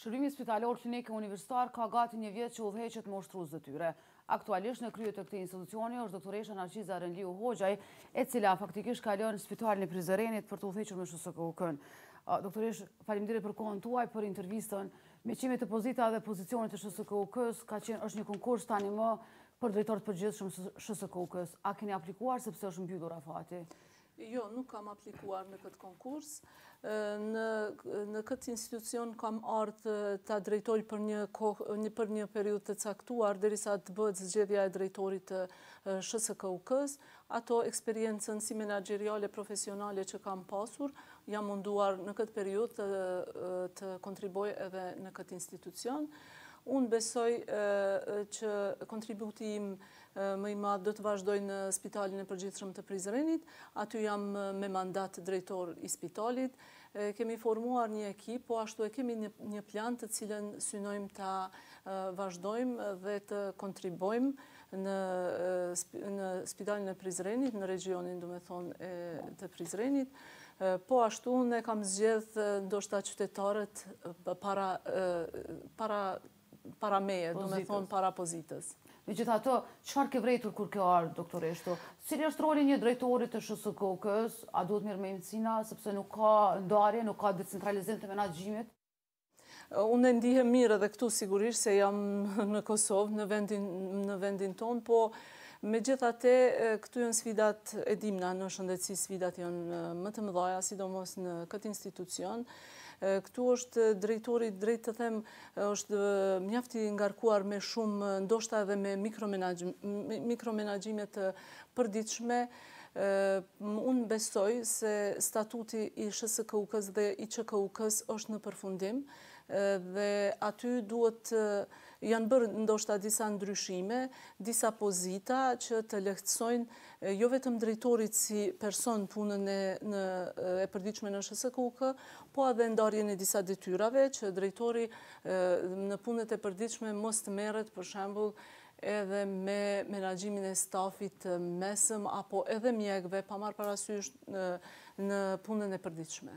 Shërbimi Spitalor Klinik Universitar ka gati një vjet që udhëheqet me ushtrues detyre. Aktualisht në krye të këtij institucioni është doktoresha Narqize Arënliu Hoxhaj, e cila faktikisht ka lënë spitalin e Prizrenit për të udhëhequr me SHSKUK-në. Doktoreshë, faleminderit për kohën tuaj, për intervistën. Meqë jemi te pozita dhe pozicioni te SHSKUK-ja, ka qenë është një konkurs tanimë për drejtor të përgjithshëm të SHSKUK-së. A keni aplikuar sepse është mbyllur afati? Jo, nuk kam aplikuar në këtë konkurs. Në këtë institucion kam ardhë ta drejtoj për një periudhë të caktuar, derisa të bëhet zgjedhja e drejtorit të SHSKUK-së. Ato eksperiencën si menaxheriale, profesionale që kam pasur, jam munduar në këtë periudhë të kontribuoj edhe në këtë institucion. Unë besoj që kontributi im më i madh do të vazhdojë në Spitalin e Përgjithshëm të Prizrenit, aty jam me mandat drejtor i spitalit. Kemi formuar një ekip, po ashtu e kemi një plan të cilën synojmë ta vazhdojmë dhe të kontribuojmë në në Spitalin e Prizrenit, në regjionin, domethënë, të Prizrenit. Po ashtu unë kam zgjedh ndoshta qytetarët para para para meje, domethënë para pozitës. Megjithatë, çfarë ke vërejtur kur ke ardhë, doktoreshë, këtu? Cili është roli i një drejtorit të SHSKUK-së? A duhet të merret me imtësira, sepse nuk ka ndarje, nuk ka decentralizim të menaxhimit? Unë ndihem mirë edhe këtu sigurisht se jam në Kosovë, në vendin, në vendin tonë, po megjithatë këtu janë sfidat, e dimë na në shëndetësi, sfidat janë më të mëdhaja, sidomos në këtë institucion. Këtu është drejtori drejt të them, Është mjaft i ngarkuar me shumë, ndoshta edhe me mikromenaxhime të përditshme. Unë besoj se statuti i SHSKUK-së dhe i QKUK-së është në përfundim dhe aty duhet janë bërë ndoshta disa ndryshime, disa pozita që të lehtësojnë jo vetëm drejtorit si person punën e në e përditshme në SHSKUK, po edhe ndarjen e disa detyrave që drejtori në punët e përditshme mos të merret për shembull edhe me menaxhimin e stafit të mesëm apo edhe mjekëve pa marrë parasysh në punën e përditshme.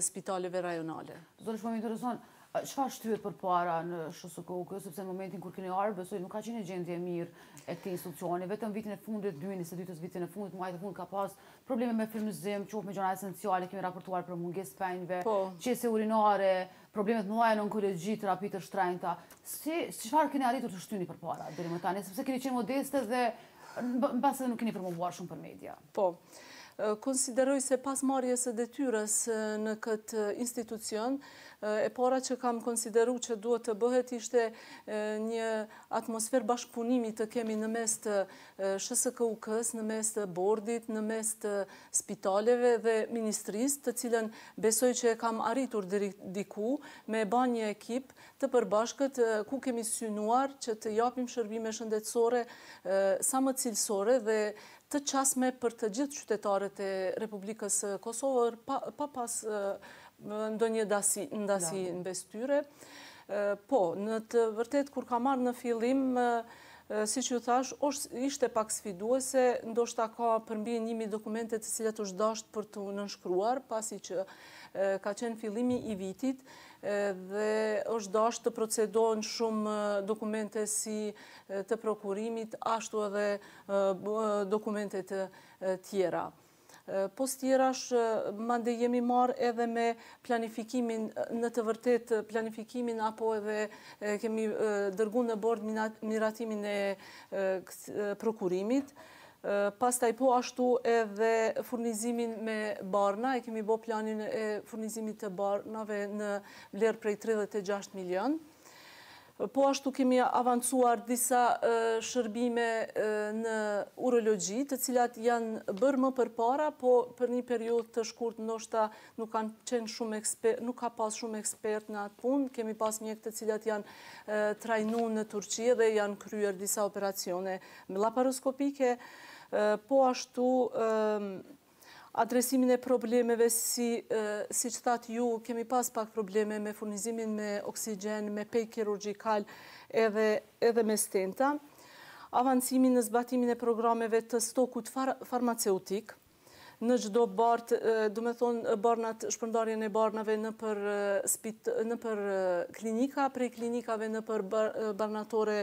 spitaleve rajonale. Zonja Hoxhaj më intereson, çfarë shtytë përpara në SHSKUK, sepse në momentin kur keni ardhur, besoj nuk ka qenë një gjendje e mirë e këtij institucioni, vetëm vitin e fundit, dy mijë e njëzet e dytë, vitin e fundit, muajt e fundit ka pas probleme me furnizim, qoftë me gjëra esenciale, kemi raportuar për mungesë të penjve, po. qese urinare, probleme të mëdha në onkologji, terapi të shtrenjta. Çfarë keni arritur të shtyni përpara deri më tani, sepse keni qenë modeste dhe mbase nuk keni promovuar shumë për media. Po. Konsideroj se pas marrjes së detyrës në këtë institucion, e para që kam konsideru që duhet të bëhet ishte një atmosferë bashkëpunimi të kemi në mes të SHSKUK-së, në mes të bordit, në mes të spitaleve dhe ministrisë, të cilën besoj që e kam arritur deri diku, me e ba një ekip të përbashkët ku kemi synuar që të japim shërbime shëndetësore sa më cilësore dhe të qasme për të gjithë qytetarët e Republikës së Kosovës, pa pas ndonjë ndasi në mes tyre. Po, në të vërtetë kur kam marrë në fillim, siç ju thashë, ishte pak sfiduese, ndoshta ka përmbi një mijë dokumente të cilat është dashtë për t'u nënshkruar, pasi që ka qenë fillimi i vitit dhe është dashtë të procedohen shumë dokumente si të prokurimit, ashtu edhe dokumente të tjera. Pos tjerash, mandej jemi marrë edhe me planifikimin, në të vërtetë planifikimin, apo edhe kemi dërgu në bord miratimin e prokurimit, pastaj po ashtu edhe furnizimin me barna, e kemi bo planin e furnizimit të barnave në vlerë prej 36 milion. Po ashtu kemi avancuar disa shërbime në urologji, të cilat janë bërë më përpara, po për një periudhë të shkurtë ndoshta nuk kanë qenë shumë ekspertë, nuk ka pas shumë ekspertë në atë punë, kemi pas mjekë të cilat janë trajnu në Turqi dhe janë kryer disa operacione laparoskopike, po ashtu adresimin e problemeve si siç thatë ju kemi pas pak probleme me furnizimin me oksigjen, me penj kirurgjikal edhe me stenta, avancimin në zbatimin e programeve të stokut farmaceutik, në çdo repart, domethonë barnat, shpërndarjen e barnave nëpër nëpër klinika, prej klinikave nëpër barnatore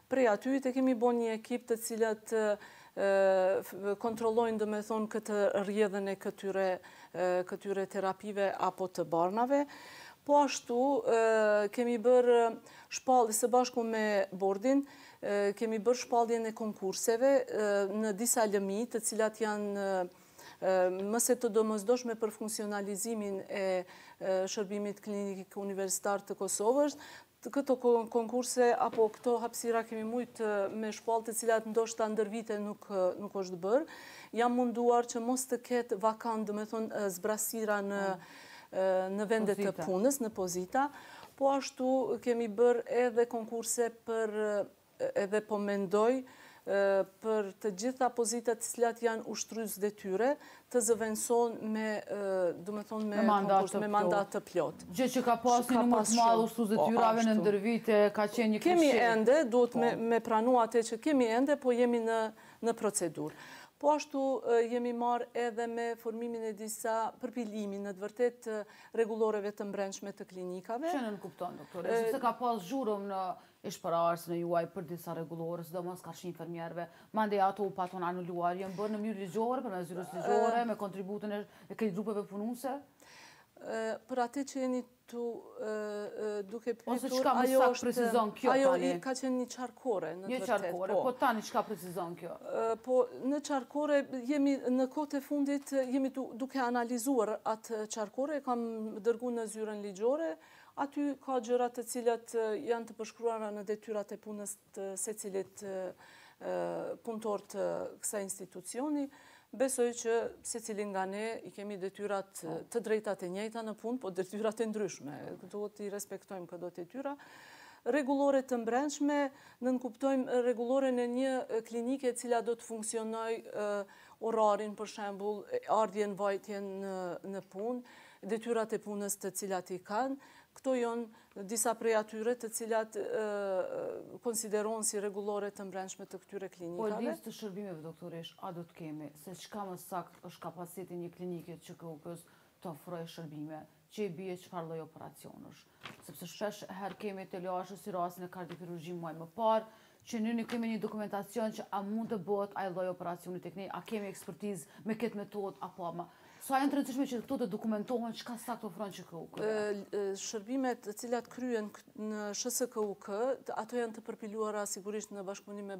Prej atyt e kemi bo një ekip të cilat kontrollojnë domethënë këtë rrjedhën e këtyre këtyre terapive apo të barnave. Po ashtu kemi bërë shpallje së bashku me bordin, kemi bërë shpalljen e konkurseve në disa lëmi të cilat janë më se të domosdoshme për funksionalizimin e shërbimit klinik universitar të Kosovës, Këto konkurse apo këto hapësira kemi mujtë me shpallë të cilat ndoshta ndër vite nuk nuk është bërë. Jam munduar që mos të ketë vakantë, domethonë zbrasira në në vende të punës, në pozita. Po ashtu kemi bërë edhe konkurse për Edhe po mendoj për të gjitha pozitat të cilat janë ushtrues detyre, të zëvendësohen me, domethënë, me konkurs, me mandat të plotë. Gjë që ka pas një numër të madh ushtrues detyrave në ndër vite, ka qenë një klishe. Kemi ende, duhet me pranu atë që kemi ende, po jemi në procedurë. Po ashtu jemi marrë edhe me formimin e disa, përpilimin në të vërtetë të rregulloreve të brendshme të klinikave. Çka nënkupton, doktore, sepse ka pas zhurmë në Ish-paraardhësin tuaj për disa rregullore, sidomos karshi infermierëve. Mandej ato u patun anuluar, janë bërë në mënyrë ligjore, përmes zyrës ligjore, me kontributin e krejt grupeve punuse? Për atë që jeni të duke pyetur, ajo është... Ose çka më saktë precizon kjo tani? Ajo ka qenë një qarkore, në të vërtetë. Një qarkore, po. po tani çka precizon kjo? Po, në qarkore, jemi në kohët e fundit, jemi duke analizuar atë qarkore, kam dërgu në zyrën ligjore, Aty ka gjëra të cilat janë të përshkruara në detyrat e punës të secilit punëtor të këtij institucioni. Besoj që secili nga ne i kemi detyrat të drejtat e njëjta në punë, po detyrat e ndryshme. Do t'i respektojmë këto detyra. Rregullore të brendshme, nënkuptojmë rregulloren e një klinike e cila do të funksionojë orarin për shembull, ardhjen, vajtjen në punë detyrat e punës të cilat i kanë, këto janë disa prej atyre të cilat konsiderohen si rregullore të brendshme të këtyre klinikave. Po listë të shërbimeve, doktoreshë, a do të kemi, se çka më saktë është kapaciteti i një klinike QKUK-së të ofrojë shërbime, që i bie çfarë lloj operacionësh, sepse shpesh herë kemi telashe si rasti në kardiokirurgji muaj më parë, Që ne nuk kemi një dokumentacion që a mund të bëhet ai lloj operacioni tek ne, a kemi ekspertizë me këtë metodë apo atë. Sa janë të rëndësishme që këto të dokumentohen çka saktë ofron QKUK? Shërbimet të cilat kryhen në SHSKUK, ato janë të përpiluara sigurisht në bashkëpunim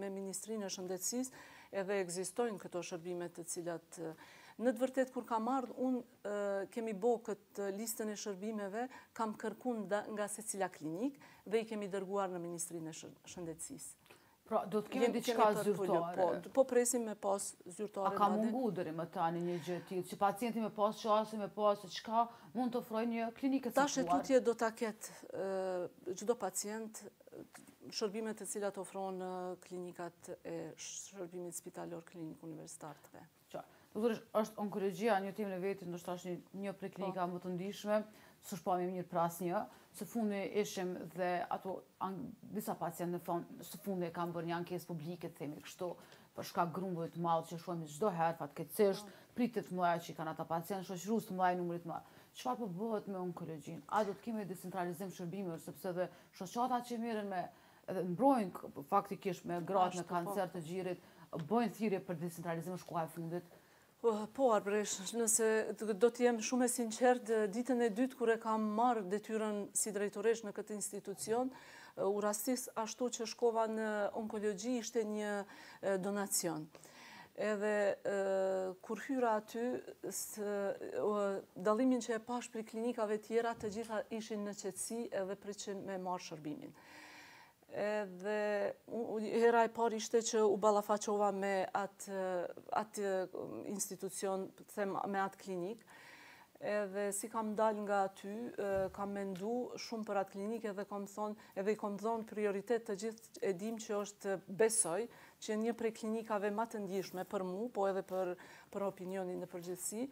me Ministrinë e Shëndetësisë, edhe ekzistojnë këto shërbime të cilat në të vërtetë kur kam ardhur unë kemi bo këtë listën e shërbimeve, kam kërku nga secila klinikë dhe i kemi dërguar në Ministrinë e Shëndetësisë. Pra, do të kemi diçka zyrtare. Po, po presim me pas zyrtare. A ka mungu deri më tani një gjë e tillë, që pacienti me pas qasje, me pas që çka mund të ofrojë një klinikë e caktuar? Tash e tutje do të ketë çdo pacient shërbimet të cilat ofrojnë klinikat e shërbimit spitalor klinik universitar të. Qartë. Doktoreshë, është onkologjia një temë në vete, ndoshta është një prej klinikave po. më të ndjeshme, s'u shpami mirë për asnjë. Së fundi ishim dhe ato disa pacientë në front, së fundi e kanë bërë një ankesë publike, të themi kështu, për shkak grumbullit të madh që shohim çdo herë fatkeqësisht, po. pritje të mëdha që kanë ata pacientë, shoqërues të mëdha numrit të madh. Çfarë po bëhet me onkologjinë? A do të kemi decentralizim shërbimi, sepse dhe shoqatat që merren me Edhe mbrojnë faktikisht me gratë me kancer të gjirit, bëjnë thirje për decentralizim është koha e fundit. Po, Arbresh, nëse do të jem shumë e sinqertë, ditën e dytë kur e kam marrë detyrën si drejtoreshë në këtë institucion, u rastis ashtu që shkova në onkologji ishte një donacion. Edhe kur hyra aty, dallimin që e pashë prej klinikave tjera, të gjitha ishin në qetsi edhe prisnin me marrë shërbimin. Edhe hera e parë ishte që u ballafaqova me atë atë institucion, të them me atë klinikë. Edhe si kam dal nga aty, kam mendu shumë për atë klinikë edhe kom thonë, edhe i kom dhonë prioritet të gjithë e dimë që është besoj, që një prej klinikave ma të ndjeshme për mu, po edhe për për opinionin në përgjithësi.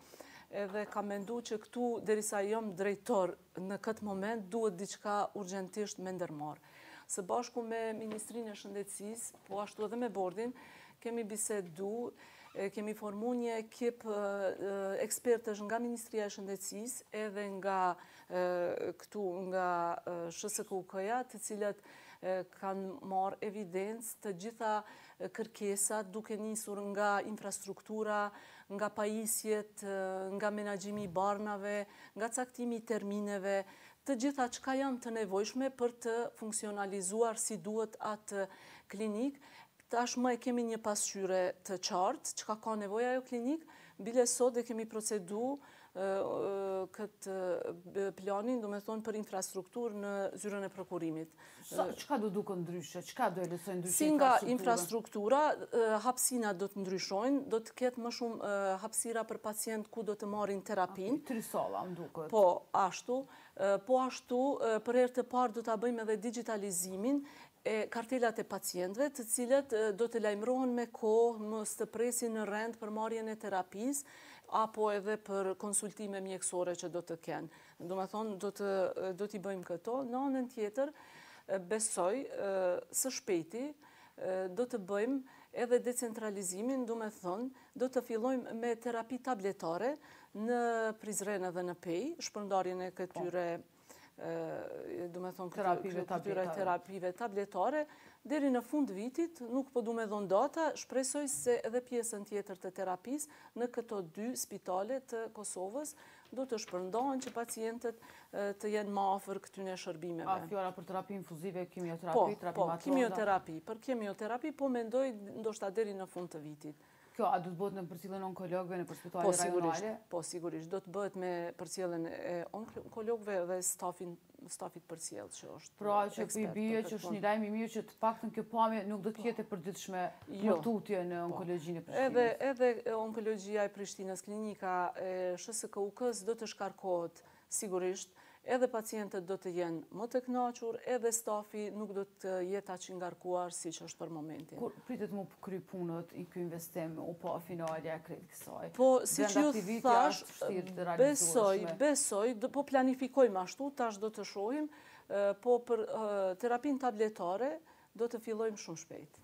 Edhe kam mendu që këtu derisa jom drejtor Në këtë moment duhet diçka urgjentisht me ndërmarrë. Së bashku me Ministrinë e Shëndetësisë, po ashtu edhe me Bordin, kemi bisedu, kemi formu një ekip ekspertësh nga Ministria e Shëndetësisë edhe nga këtu nga SHSKUK-ja të cilat kanë marrë evidencë të gjitha kërkesat duke nisur nga infrastruktura, nga pajisjet, nga menaxhimi i barnave, nga caktimi i termineve, të gjitha çka janë të nevojshme për të funksionalizuar si duhet atë klinikë, tashmë e kemi një pasqyrë të qartë çka ka nevojë ajo klinikë, bile sot edhe kemi procedu këtë planin, domethonë, për infrastrukturë në zyrën e prokurimit. Çka do duket ndryshe? Çka do e vlerësojnë ndryshe? Si nga infrastruktura, hapsina do të ndryshojnë, do të ketë më shumë hapsira për pacientë ku do të marrin terapinë. Tri sala, më duket. Po, ashtu. Po, ashtu, për herë të parë do ta bëjmë edhe digjitalizimin e kartelave e pacientëve, të cilët do të lajmërohen me kohë, mos të presin në rend për marrjen e terapisë, apo edhe për konsultime mjekësore që do të kenë. Domethënë, do të, do t'i bëjmë këto. Në anën tjetër, besoj, së shpejti, do të bëjmë edhe decentralizimin, domethënë, do të fillojmë me terapi tabletare në Prizren edhe në Pejë, shpërndarjen e këtyre dumethonë terapive, këtyre terapive tabletare, deri në fund t'vitit, nuk po du me dhonë data, shpresoj se edhe pjesën tjetër të terapisë në këto dy spitale të Kosovës, do të shpërndahen që pacientët të jenë ma afër këtyne shërbimeve. Â fjala për terapi infuzive, kimioterapi, terapi ma t'ronda? Po, po, kimioterapi, për kimioterapi, po mendoj ndoshta deri në fund të vitit. Kjo, a do të bëhet me përcjelljen e onkologëve nëpër spitalet, po, rajonale? Po, sigurisht, do të bëhet me përcjelljen e onkologëve dhe stafit përcjellës që është Pra, që për i bie që është një lajm i mirë që të paktën kjo pamje nuk do të po. jetë e përditshme për jo. tutje në po. onkologjinë e Prishtinës. Edhe onkologjia e Prishtinës, klinika e SHSKUK-ës do të shkarkohet Sigurisht, edhe pacientët do të jenë më të kënaqur, edhe stafi nuk do të jetë aq i ngarkuar siç është për momentin. Kur pritet m'u kry punët, ky investim, m'u pa finalja e krejt kësaj? Po, siç ju thashë, besoj, besoj, po planifikojmë ashtu, tash do të shohim, po për terapinë tabletare, Do të fillojmë shumë shpejt.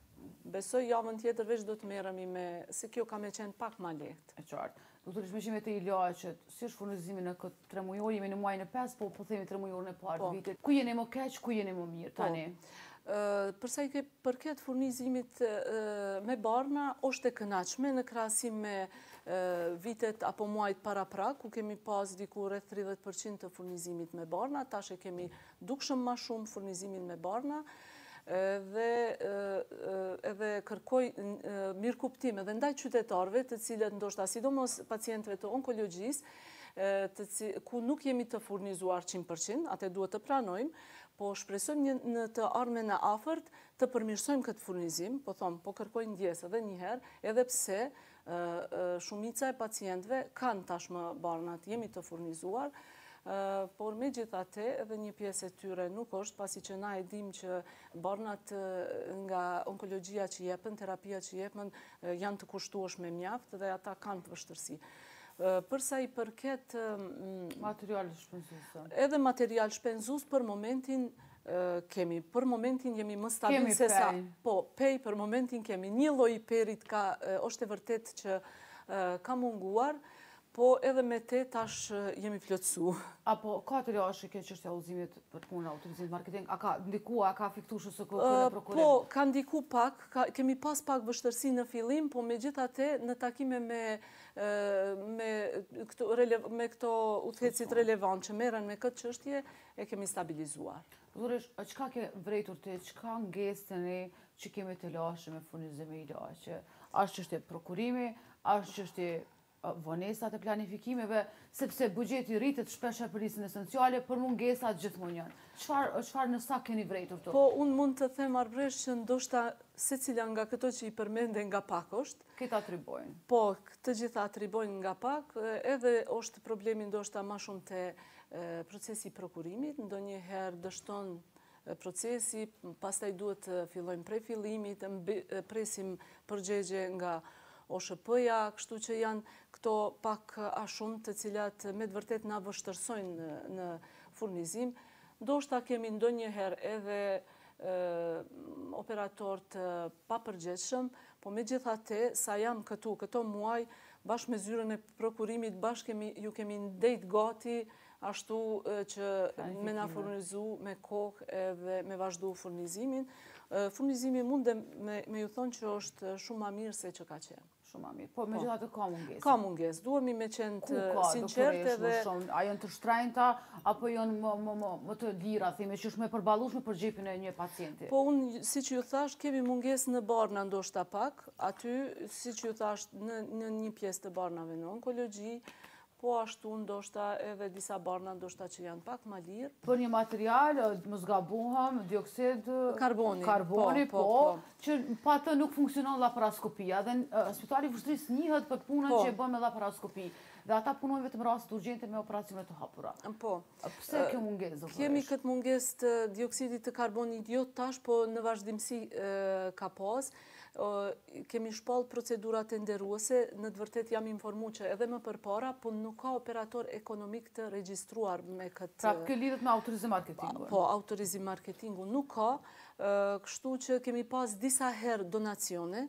Besoj javën tjetër veç do të merremi me, se kjo ka me qenë pak ma lehtë. E qartë. Doktor Ismet jemi te ilaçet, si është furnizimi në këtë tremujor, jemi në muajin e pestë, po po themi tremujorin e parë të po. vitit. Ku jeni më keq, ku jeni më mirë po. tani? Përsa i përket furnizimit me barna, është e kënaqshme në krahasim me vitet apo muajt paraprak, ku kemi pas diku rreth 30% të furnizimit me barna, tash e kemi dukshëm ma shumë furnizimin me barna, dhe edhe kërkoj mirëkuptim edhe ndaj qytetarëve të cilët ndoshta sidomos pacientëve të onkologjisë, ku nuk jemi të furnizuar qind për qind, atë duhet ta pranojmë, po shpresojmë një në të ardhmen e afërt të përmirësojmë këtë furnizim, po thom, po kërkoj ndjesë edhe njëherë, edhe pse Shumica e pacientëve kanë tashmë barnat, jemi të furnizuar, por megjithatë edhe një pjesë e tyre nuk është, pasi që na e dim që barnat nga onkologjia që jepen, terapia që jepen, janë të kushtueshme mjaft dhe ata kanë vështirësi. Përsa i përket... Material shpenzues. Edhe material shpenzues për momentin Kemi, për momentin jemi më stabil se sa. Kemi pej. Po, pej për momentin kemi. Një lloj i perit ka, është e vërtetë që ka munguar, po edhe me te tash jemi plotësu. Apo, ka të rjashë kjo çështja uzimit për të punë, autorizimit, marketing, a ka ndikua, a ka fiktu shusë të kërkurën, prokurim? Po, ka ndiku pak, kemi pas pak vështirësi në fillim, po megjithatë në takime me këto udhëheqësit relevantë që merren me këtë çështje, E kemi stabilizuar. Dhurish, çka ke vërejtur ti, çka ngec te ne që kemi telashe me furnizim me ilaçe? A është çështje prokurimi, a është çështje vonesat e planifikimeve, sepse buxheti rritet shpesh për listën esenciale, por mungesat gjithmonë janë. Çfarë në sa keni vërejtur ju? Po, unë mund të them Arbresh që ndoshta secila nga këto që i përmende nga pak është, Këtë atribojnë. Po, të gjitha atribojnë nga pak, edhe është problemi ndoshta ma shumë te procesi i prokurimit, ndonjëherë dështon procesi, pastaj duhet të fillojmë prej fillimit, presim përgjegje nga OSHP-ja, kështu që janë këto pak a shumë të cilat me të vërtetë na vështërsojnë në furnizim, ndoshta kemi ndonjëherë edhe operator të papërgjegjshëm, Po megjithatë, sa jam këtu, këto muaj, bashkë me zyrën e prokurimit, bashkë kemi, ju kemi ndejt gati, ashtu që me na furnizu me kohë edhe me vazhdu furnizimin. Furnizimi muj edhe me ju thonë që është shumë ma mirë se që ka qenë. Shumë ma mirë. Po, megjithatë ka mungesë. Ka mungesë. Duhemi me qenë të sinqertë dhe... Ku ka, do kërësh më shumë? A janë të shtrejta? apo janë më më më më të lira themi që është më e përballueshme për xhepin e një pacienti. Po unë siç ju thashë kemi mungesë në barna ndoshta pak, aty siç ju thashë në në një pjesë të barnave në onkologji, po ashtu ndoshta edhe disa barna ndoshta që janë pak ma lira. Për një material, mos gabohem, dioksid Karboni, po, karboni, po, po, po. që pa atë nuk funksionon laparoskopia dhe spitali i Vushtrrisë njihet për punën po. që e bën me laparoskopi. Dhe ata punojnë vetëm rastet urgjente me operacione të hapura. Po. Pse kjo mungesë do të Kemi këtë mungesë të dioksidit të karbonit jo tash, po në vazhdimësi ka pas. Kemi shpall procedurat tenderuese, në të vërtetë jam informu që edhe më përpara, po nuk ka operator ekonomik të regjistruar me këtë. Pra kjo lidhet me autorizim marketingu. Po, autorizim marketingu nuk ka, kështu që kemi pas disa herë donacione.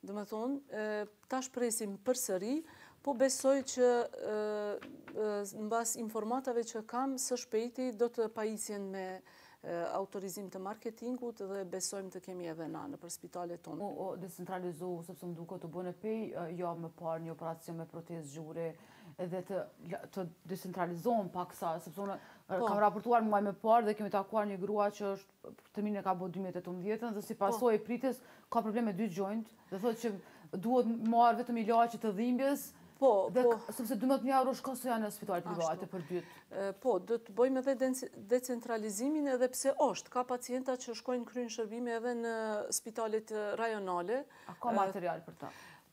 Domethënë, tash presim përsëri, po besoj që në bazë informatave që kam, së shpejti do të pajisen me autorizim të marketingut dhe besojmë të kemi edhe na nëpër spitalet tona. U decentralizu, sepse më duket u bë në Pejë javë më parë një operacion me protezë gjuri, dhe të, të decentralizohen paksa, sepse unë kam raportuar muaj më parë dhe kemi takuar një grua që është Termin e ka bo dy mijë e tetëmbëdhjetë dhe si pasojë e pritjes ka problem me dy gjonjt dhe thotë që duhet marrë vetëm ilaçe të dhimbjes Po, po. Sepse 12.000 euro shkon se janë në spital private për dyt. Po, do të bëjmë edhe decentralizimin edhe pse është. Ka pacienta që shkojnë kryjnë shërbime edhe në spitalet rajonale. A ka material për ta?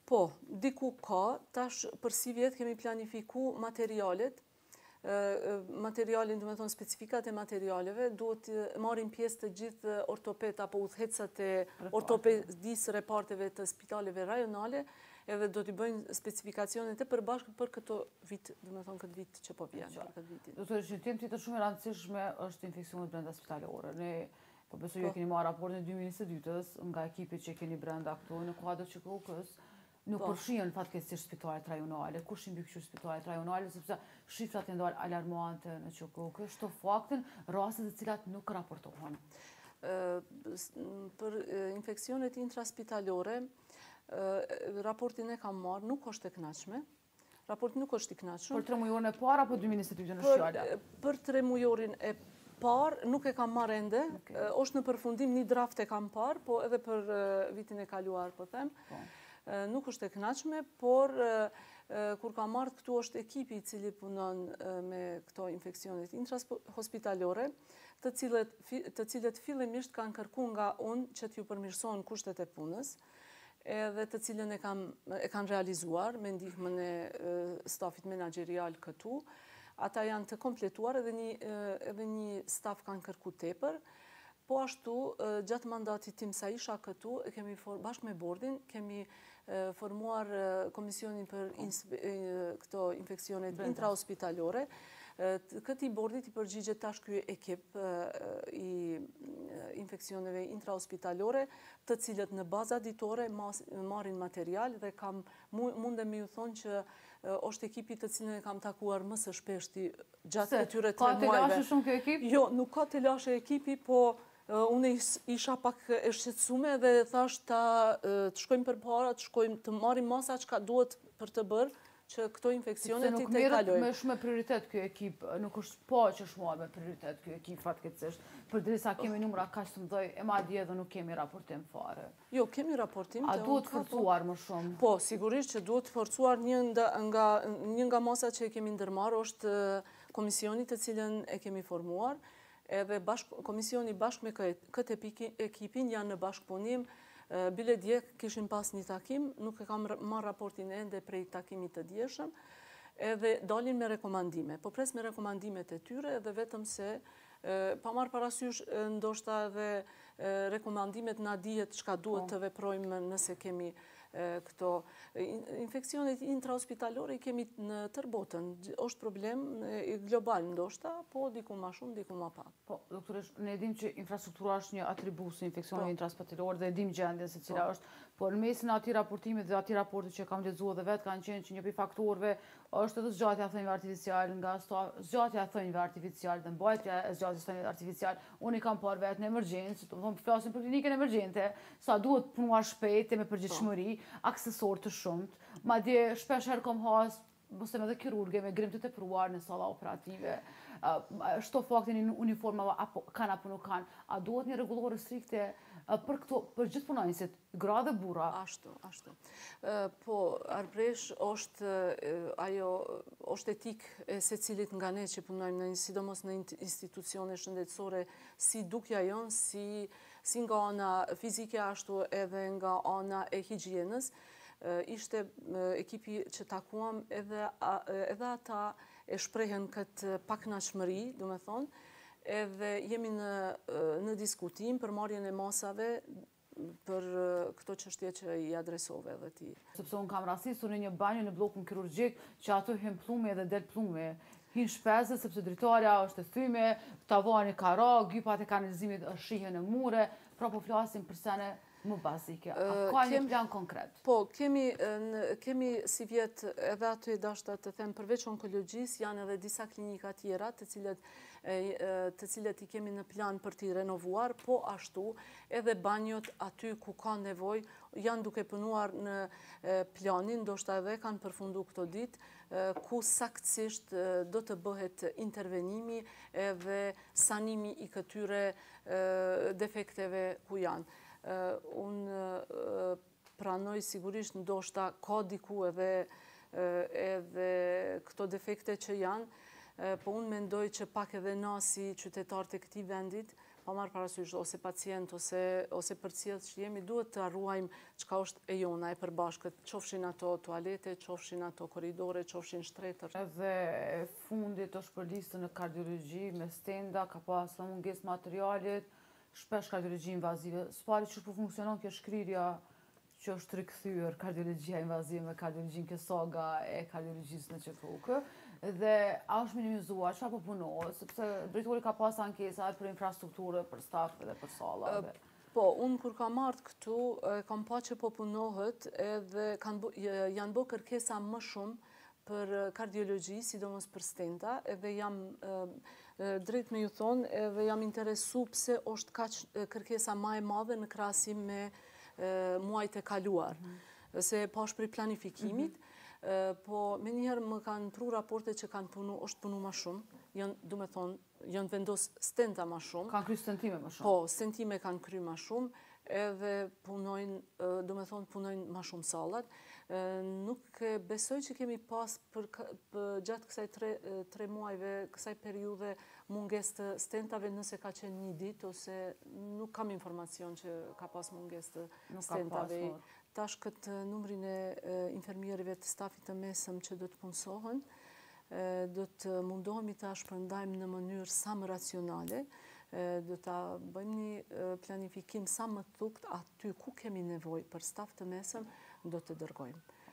Po, diku ka. Tash për sivjet kemi planifiku materialet materialin, do me thonë specifikat e materialeve, duhet të marrim pjesë të gjithë ortopedët apo udhëheqësit e ortopedisë reparteve të spitaleve rajonale, edhe do t'i bëjnë specifikacionet e përbashkët për këto vitë, do me thonë këtë vit që po vjen për këtë vit. Do të... Një temë tjetër shumë e rëndësishme është infeksionet brendaspitalore. Ne, po besoj ju e keni marrë raportin në 2022-tës nga ekipi që keni brenda këtu, në kuadër QKUK-së, Nuk përfshihen fatkeqësisht spitalet rajonale. Kush i mbikëqyr spitalet rajonale, sepse shifrat janë dalë alarmante në QKUK. Shto faktin, rastet të cilat nuk raportohen. Për infeksionet intraspitalore, raportin e kam marrë, nuk është e knaqshme, Raporti nuk është i kënaqshëm. Për tremujorin e parë apo 2022-shin është fjala? Për tremujorin e parë nuk e kam marrë ende. Është në përfundim një draft e kam parë, po edhe për vitin e kaluar, po them. Po. Nuk është e kënaqshme, por kur kam marrë këtu është ekipi i cili punon me këto infeksionet intrahospitalore, të cilët të cilët fillimisht kanë kërku nga unë që t'ju përmirësohen kushtet e punës. edhe të cilën e kam e kanë realizuar me ndihmën e stafit menaxherial këtu. Ata janë të kompletuar edhe një edhe një staf kanë kërku tepër. Po ashtu, gjatë mandatit tim sa isha këtu, e kemi for, bashkë me bordin, kemi formuar komisionin për ins, këto infeksionet intrahospitalore. Këtij bordit i përgjigjet tash kjo ekip i infeksioneve intrahospitalore të cilët në baza ditore marrin material dhe kam mundem me ju thonë që është ekipi të cilin e kam takuar më së shpeshti gjatë këtyre tre muajve. Ka telashe shumë kjo ekip? Jo, nuk ka telashe ekipi, po unë isha pak e shqetsume dhe thashë të shkojmë përpara, të shkojmë të marrim masa çka duhet për të bërë, që këto infeksione të tejkalohen. Sepse nuk merret me shumë prioritet kjo ekip, nuk është po çmohet me prioritet kjo ekip fatkeqësisht, përderisa kemi numra kaq të mëdhenj, e madje dhe nuk kemi raportim fare. Jo, kemi raportim. A duhet forcuar më shumë? Po, sigurisht që duhet forcuar, një nga masat që e kemi ndërmarrë është komisioni të cilin e kemi formuar, Edhe komisioni bashkë me këtë ekipin janë në bashkëpunim, bile dje kishin pas një takim, nuk e kam marrë raportin ende prej takimit të djeshëm, edhe dalin me rekomandime. Po pres me rekomandimet e tyre dhe vetëm se pa marrë parasysh ndoshta edhe rekomandimet na dihet çka duhet të veprojmë nëse kemi Këto infeksionet intrahospitalore i kemi në tërë botën. Oshtë problem global ndoshta, po diku ma shumë, diku ma pak. Po, doktoreshë, ne e dimë që infrastruktura është një atribus i infeksioneve, po, intrahospitalore dhe e dimë gjendjen se cila, po, është, por në mesin e atij raportimit dhe atij raportit që kam lexuar dhe vetë kanë qenë që një prej faktorëve është edhe zgjatja e thonjve artificialë nga stafi, zgjatja e thonjve artificialë dhe mbajtja e zgjatja e thonjve artificialë, unë i kam parë vetë në emergjencë, domethënë, flasim për klinikën emergjente, Sa duhet punuar shpejt e me përgjegjshmëri, aksesorë të shumtë, madje shpesh herë kam hasë mos them edhe kirurge me grim të tepruar në salla operative. Shto faktin e uniformave a kanë apo nuk kanë. A duhet një rregullore strikte për këto, për gjithë punonjësit, gra dhe burra? Ashtu, ashtu. Po, Arbresh është ajo, është etikë e secilit nga ne që punojmë në, sidomos në institucione shëndetësore, si dukja jonë, si si nga ana fizike ashtu edhe nga ana e higjienës, ishte ekipi që takuam edhe edhe ata e shprehen këtë pakënaqshmëri, domethënë, edhe jemi në në diskutim për marrjen e masave për këto çështje që i adresove edhe ti. Sepse unë kam rastisur në një banjë në bllokun kirurgjik që aty hyn pllumi edhe del pllumi, Hyjnë shpezë, sepse dritarja është e thyme, tavani ka ra, gypat e kanalizimit shihen në mure, pra po flasim për sene më bazike. A ka një plan konkret? Po, kemi sivjet edhe aty deshta të them përveç onkologjisë, janë edhe disa klinika tjera të cilat i kemi në plan për t'i renovuar, po ashtu edhe banjot aty ku ka nevojë, janë duke punuar në planin, ndoshta edhe kanë përfundu këto ditë, ku saktësisht do të bëhet intervenimi edhe sanimi i këtyre defekteve ku janë. Unë pranoj sigurisht ndoshta ka diku edhe edhe këto defekte që janë, po unë mendoj që pak edhe na si qytetarët e këtij vendit, pa marrë parasysh ose pacient ose ose përcjellës që jemi, duhet ta ruajmë çka është e jona, e përbashkët, qofshin ato tualete, qofshin ato korridore, qofshin shtretër. Edhe e fundit është për listën në kardiologji me stenta, ka pas edhe mungesë materialit, shpesh kardiologji invazive. Së pari, qysh po funksionon kjo shkrirja që është rikthyer kardiologjia invazive me kardiologjinë kjo saga e kardiologjisë në QKUK dhe a është minimizuar, çfarë po punohet, sepse drejtori ka pas ankesa për infrastrukturë, për staf dhe për sala. Po, unë kur kam ardhë këtu, kam pa që po punohet edhe janë bo kërkesa më shumë për kardiologji, sidomos për stenta, edhe jam drejt me ju thonë, edhe jam interesu pse është kaq kërkesa ma e madhe në krahasim me kardiologji muajt e kaluar, se pash prej planifikimit, po menjëherë më kanë pru raporte që kanë punu, është punu ma shumë, janë, du me thonë, janë vendos stenta ma shumë. Kanë kry stentime ma shumë. Po, stentime kanë kry ma shumë, edhe punojnë, du me thonë, punojnë ma shumë salat. Nuk besoj që kemi pas përgjatë kësaj tre muajve, kësaj periudhe, Mungesë të stentave nëse ka qenë një ditë ose nuk kam informacion që ka pas mungesë të stentave. Tash këtë numrin e infermierëve të stafit të mesëm që do të punësohen, do të mundohemi ta shpërndajmë në mënyrë sa më racionale, do të bëjmë një planifikim sa më thukt aty ku kemi nevojë për staf të mesëm, do të dërgojmë.